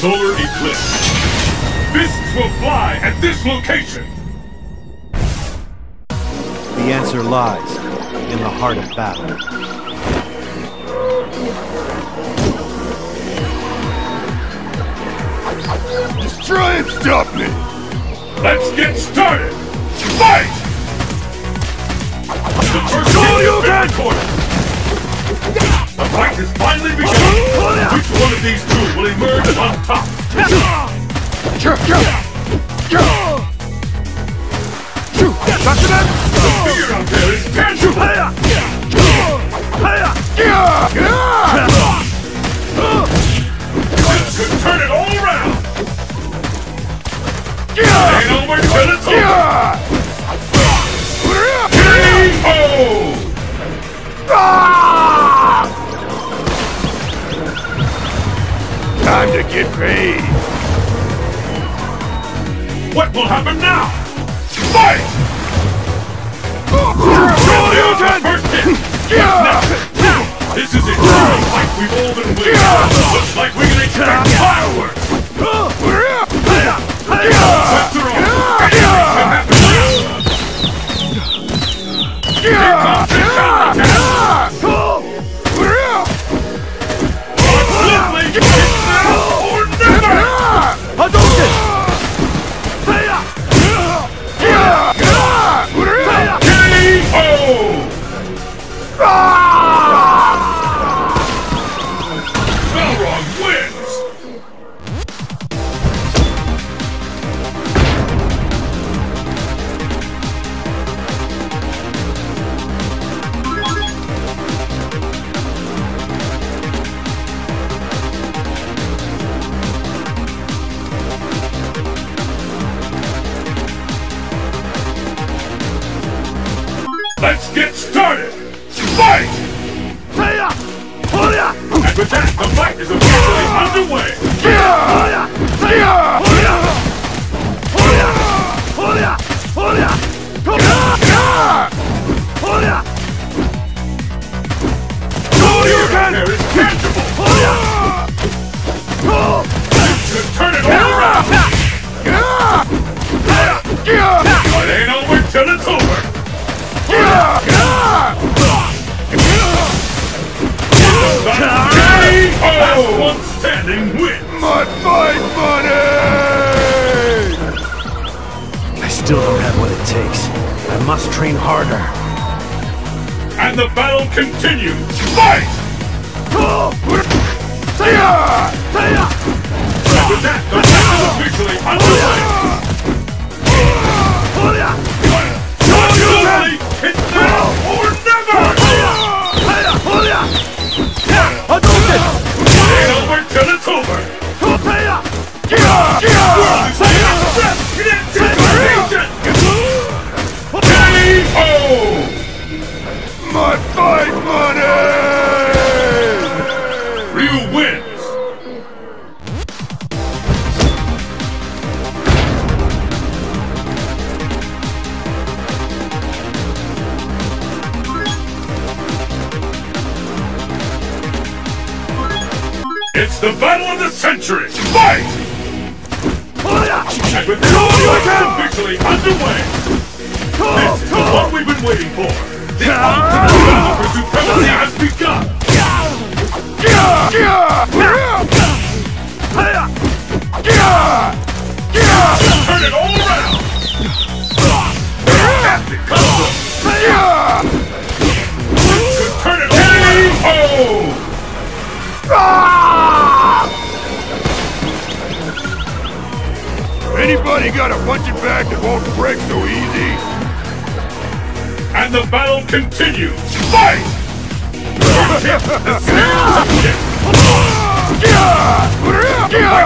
Solar eclipse. Fists will fly at this location. The answer lies in the heart of battle. Just try and stop me! Let's get started! Fight! The first Go, you has been can! The fight has finally begun! Time to get paid! What will happen now? Fight! Hit! What's next? This is it! Fight we've all been waiting Looks like we can expect fireworks! Let's get started! Fight! And with that, the fight is officially underway! One standing wins! My fight money! I still don't have what it takes. I must train harder. And the battle continues! Fight! And with that, the match is officially underway! It's the battle of the century! Fight! And with is officially underway! This is the one we've been waiting for! The ultimate battle for supremacy has begun! Turn it all around! Fantastic combo! Got a punching bag that won't break so easy? And the battle continues! Fight! The